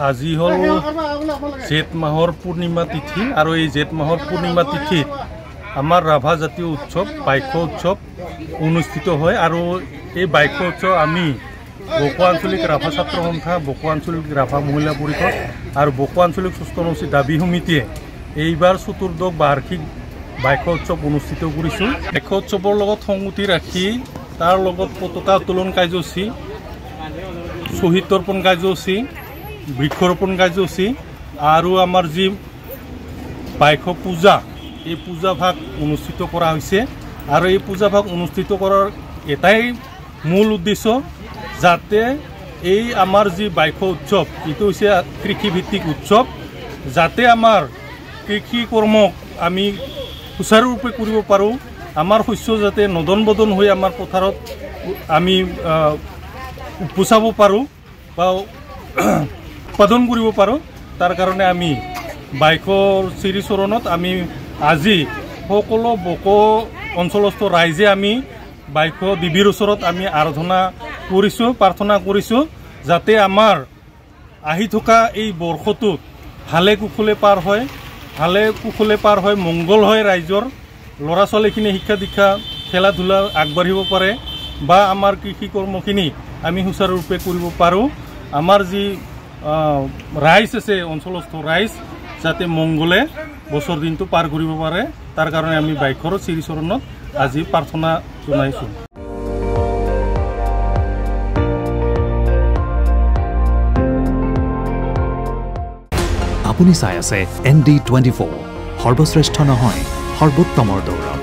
আজি হ'ল জেঠ মাহৰ পূৰ্ণিমা তিথি আৰু এই জেঠ মাহৰ পূৰ্ণিমা তিথিত আমাৰ ৰাভা জাতীয় উৎসৱ বাইশ উৎসৱ অনুষ্ঠিত হয় আৰু এই বাইশ উৎসৱ আমি বকো আঞ্চলিক ৰাভা ছাত্ৰ সন্থা বকো আঞ্চলিক ৰাভা মহিলা পৰিষদ আৰু বকো আঞ্চলিক সুস্থনচী দাবী সমিতিয়ে এইবাৰ চতুৰ্দশ বাৰ্ষিক বাইশ উৎসৱ অনুষ্ঠিত কৰিছোঁ বাইশ উৎসৱৰ লগত সংগতি ৰাখি তাৰ লগত পতাকা উত্তোলন কাৰ্যসূচী শ্বহীদ তৰ্পণ কাৰ্যসূচী বৃক্ষৰোপণ কাৰ্যসূচী আৰু আমাৰ যি বাইশ পূজা এই পূজা ভাগ অনুষ্ঠিত কৰা হৈছে। আৰু এই পূজা ভাগ অনুষ্ঠিত কৰাৰ এটাই মূল উদ্দেশ্য যাতে এই আমাৰ যি বাইশ উৎসৱ এইটো হৈছে কৃষিভিত্তিক উৎসৱ যাতে আমাৰ কৃষি কৰ্মক আমি সুচাৰুৰূপে কৰিব পাৰোঁ। আমাৰ শস্য যাতে নদন বদন হৈ আমাৰ পথাৰত আমি উপচাব পাৰোঁ বা উৎপাদন কৰিব পাৰোঁ। তাৰ কাৰণে আমি বাইকৰ শ্ৰীচৰণত আমি আজি সকলো বকো অঞ্চলস্থ ৰাইজে আমি বাইক দেৱীৰ ওচৰত আমি আৰাধনা কৰিছোঁ প্ৰাৰ্থনা কৰিছোঁ যাতে আমাৰ আহি থকা এই বৰ্ষটোত ভালে কুশলে পাৰ হয় ভালে কুশলে পাৰ হয় মংগল হয় ৰাইজৰ। ল'ৰা ছোৱালীখিনি শিক্ষা দীক্ষা খেলা ধূলা আগবাঢ়িব পাৰে বা আমাৰ কৃষি কৰ্মখিনি আমি সুচাৰুৰূপে কৰিব পাৰোঁ। আমাৰ যি ৰাইজ আছে অঞ্চলস্থ ৰাইজ যাতে মংগলে বছৰ দিনটো পাৰ কৰিব পাৰে। তাৰ কাৰণে আমি বাইকৰ শ্ৰীচৰণত আজি প্ৰাৰ্থনা জনাইছোঁ। আপুনি চাই আছে এন ডি টুৱেণ্টি ফ'ৰ সৰ্বশ্ৰেষ্ঠ নহয় সৰ্বোত্তমৰ দৌৰা